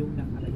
ยุคนะครับ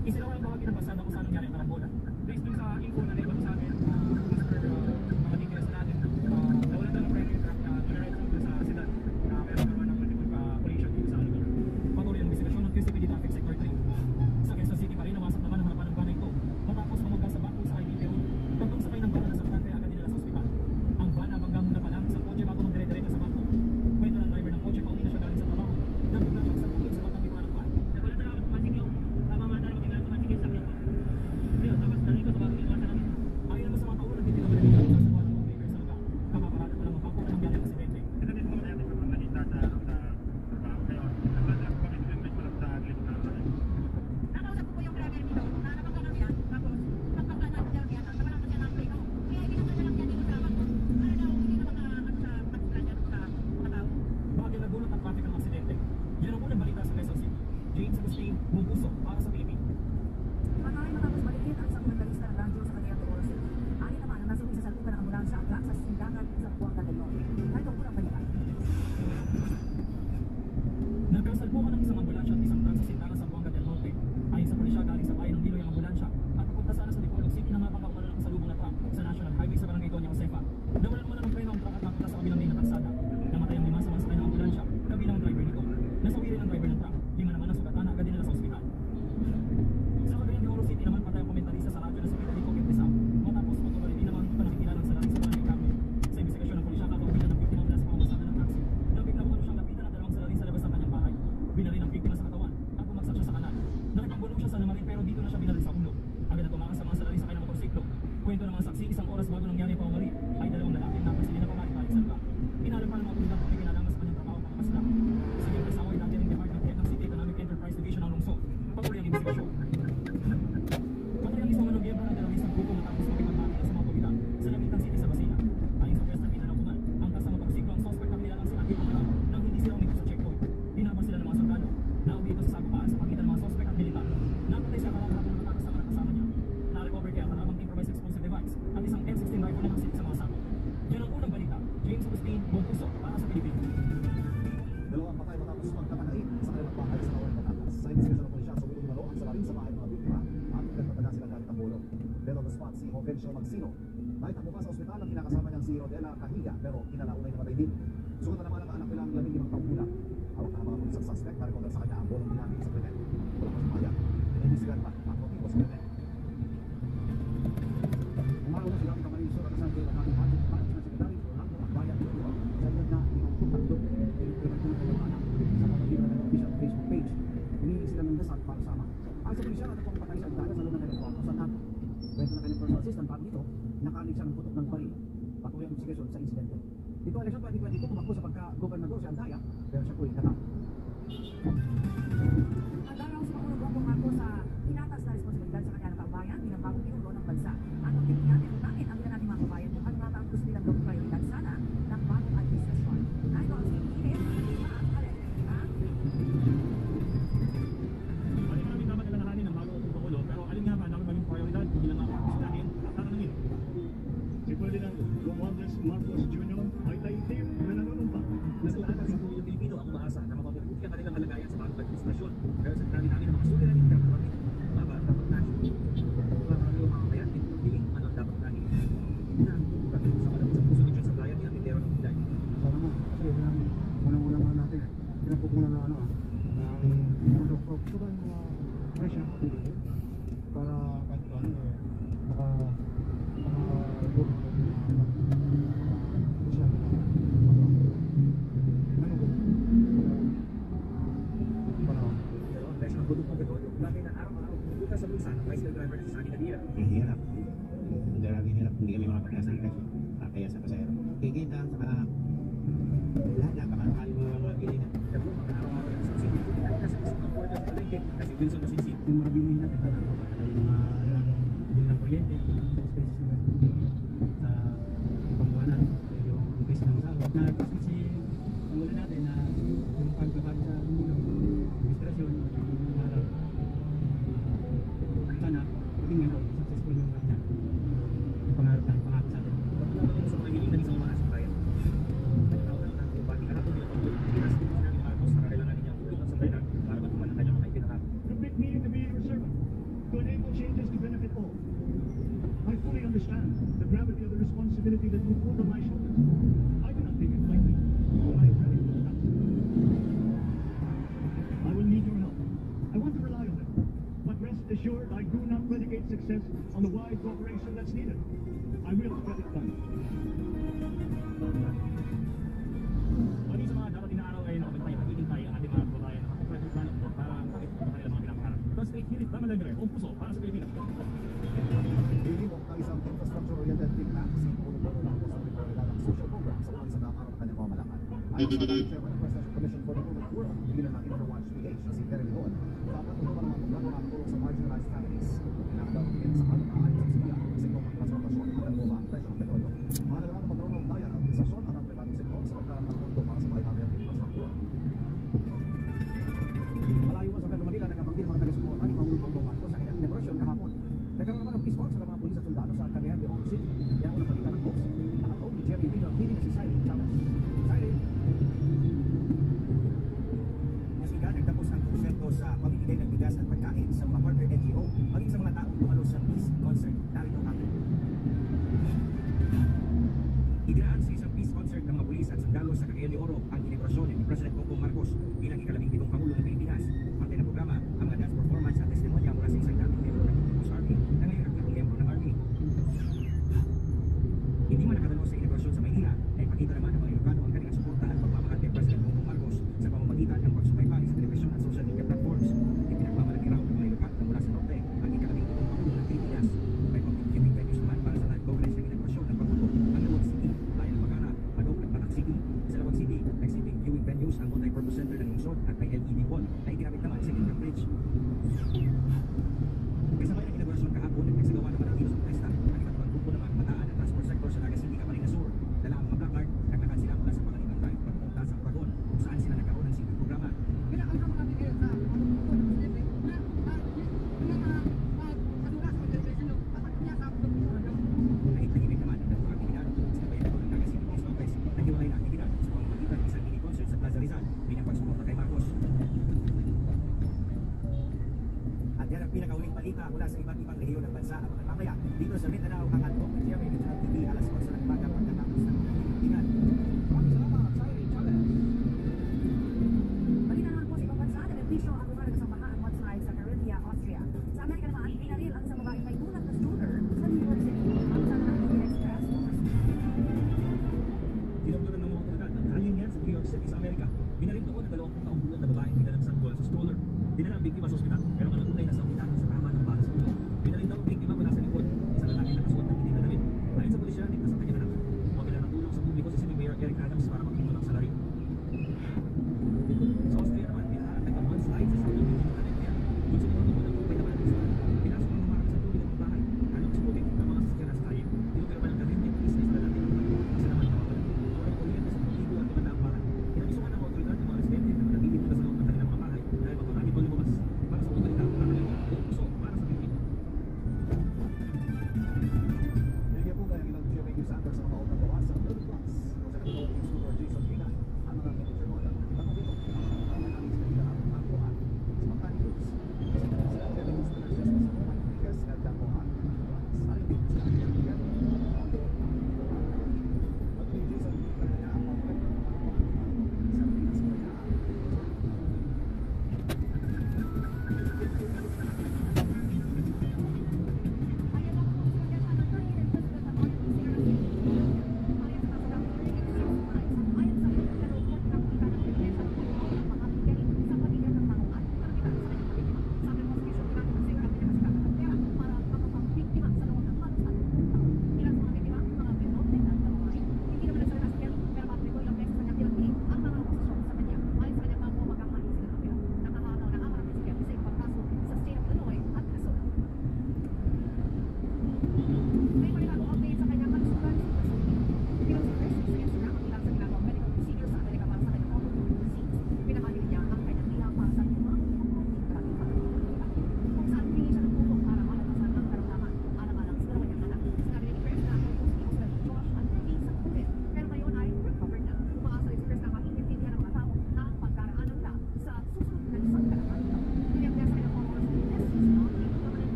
Isinawal ba kinabasa na kung saan nangyari ang karakola? Based dun sa info na Philippines with being bubusok para sa Pilipinas. Dalawang patay matapos magkatakain sa kanilang bahay sa kawain Batangas. Signs ka sa ng sa Wilong Maro ang salarin sa bahay mga biktima at nagtataga sila gamit ang bulong. Dead on the spot si Hovencio Magsino. Naitakbo pa sa ospital ang kinakasama niyang si Rodela Cahiga pero kinalaunay namatay din. Sukatan naman ang anak nilang labing limang taong kulang. Hawak na mga pulisang suspect na rekontra sa kanya ang bulong binang Love this, Junior.